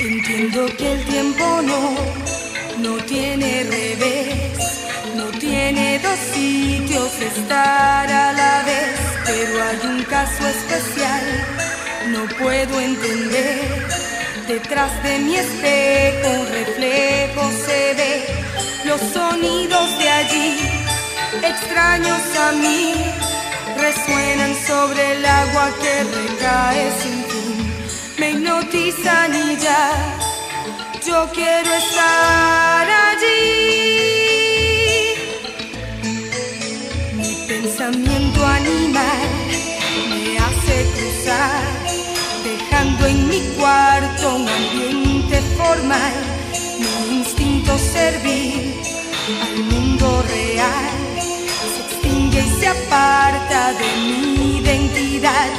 Entiendo que el tiempo no, no tiene revés, no tiene dos sitios estar a la vez, pero hay un caso especial, no puedo entender. Detrás de mi espejo un reflejo se ve, los sonidos de allí, extraños a mí, resuenan sobre el agua que recae sin fin. Me hipnotizan y ya, yo quiero estar allí. Mi pensamiento animal me hace cruzar, dejando en mi cuarto corazón ambiente formal, mi instinto servir al mundo real. Se extingue y se aparta de mi identidad,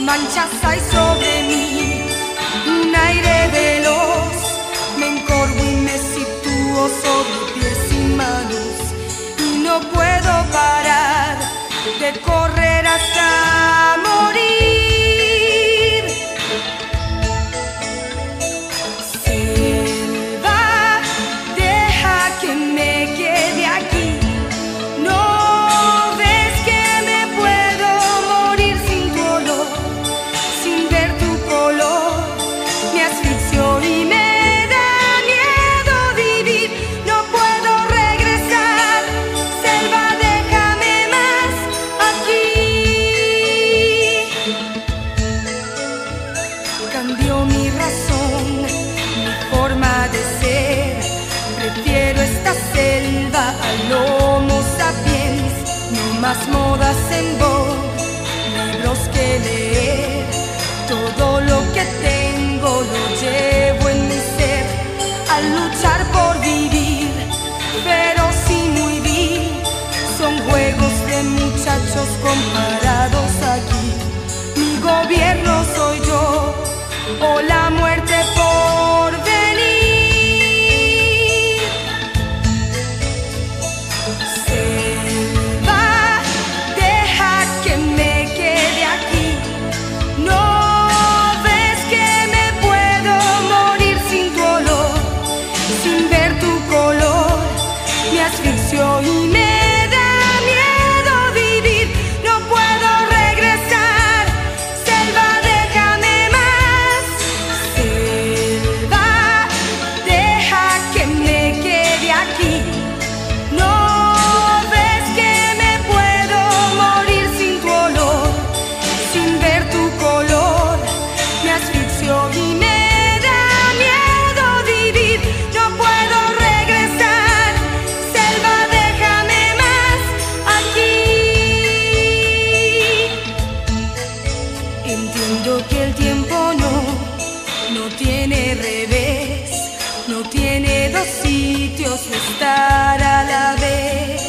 manchas y sobre esta selva al Homo sapiens, no más modas en vogue, libros que leer. no tiene revés, no tiene dos sitios de estar a la vez.